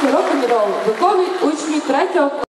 Танець рок-н-рол виконують учні третього